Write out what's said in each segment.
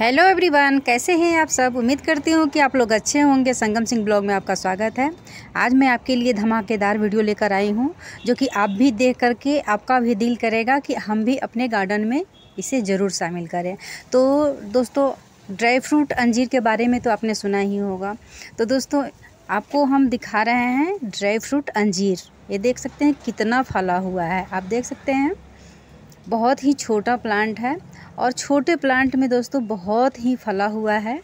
Hello everyone कैसे हैं आप सब? उम्मीद करती हूँ कि आप लोग अच्छे होंगे। संगम सिंह ब्लॉग में आपका स्वागत है। आज मैं आपके लिए धमाकेदार वीडियो लेकर आई हूँ, जो कि आप भी देख करके आपका भी दिल करेगा कि हम भी अपने गार्डन में इसे ज़रूर शामिल करें। तो दोस्तों, ड्राई फ्रूट अंजीर के बारे में तो आपने सुना ही होगा। तो दोस्तों, आपको हम दिखा रहे हैं ड्राई फ्रूट अंजीर। ये देख सकते हैं कितना फला हुआ है। आप देख सकते हैं। बहुत ही छोटा प्लांट है और छोटे प्लांट में दोस्तों बहुत ही फला हुआ है।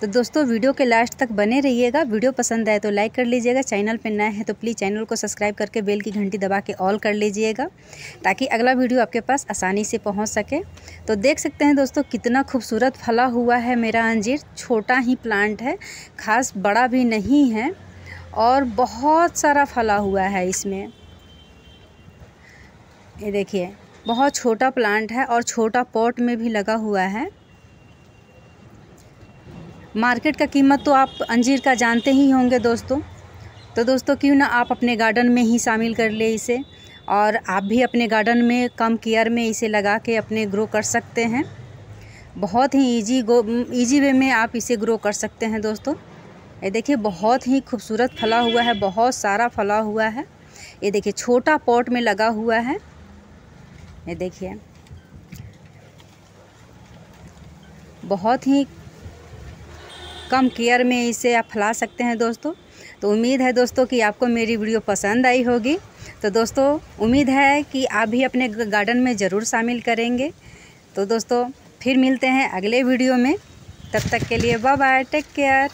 तो दोस्तों वीडियो के लास्ट तक बने रहिएगा। वीडियो पसंद आए तो लाइक कर लीजिएगा। चैनल पर नए हैं तो प्लीज़ चैनल को सब्सक्राइब करके बेल की घंटी दबा के ऑल कर लीजिएगा ताकि अगला वीडियो आपके पास आसानी से पहुँच सके। तो देख सकते हैं दोस्तों कितना खूबसूरत फला हुआ है मेरा अंजीर। छोटा ही प्लांट है, खास बड़ा भी नहीं है और बहुत सारा फला हुआ है इसमें। ये देखिए, बहुत छोटा प्लांट है और छोटा पॉट में भी लगा हुआ है। मार्केट का कीमत तो आप अंजीर का जानते ही होंगे दोस्तों। तो दोस्तों, क्यों ना आप अपने गार्डन में ही शामिल कर ले इसे और आप भी अपने गार्डन में कम केयर में इसे लगा के अपने ग्रो कर सकते हैं। बहुत ही इजी गो ईजी वे में आप इसे ग्रो कर सकते हैं दोस्तों। ये देखिए, बहुत ही खूबसूरत फला हुआ है, बहुत सारा फला हुआ है। ये देखिए, छोटा पॉट में लगा हुआ है। ये देखिए। बहुत ही कम केयर में इसे आप फैला सकते हैं दोस्तों। तो उम्मीद है दोस्तों कि आपको मेरी वीडियो पसंद आई होगी। तो दोस्तों, उम्मीद है कि आप भी अपने गार्डन में ज़रूर शामिल करेंगे। तो दोस्तों, फिर मिलते हैं अगले वीडियो में। तब तक के लिए बाय बाय टेक केयर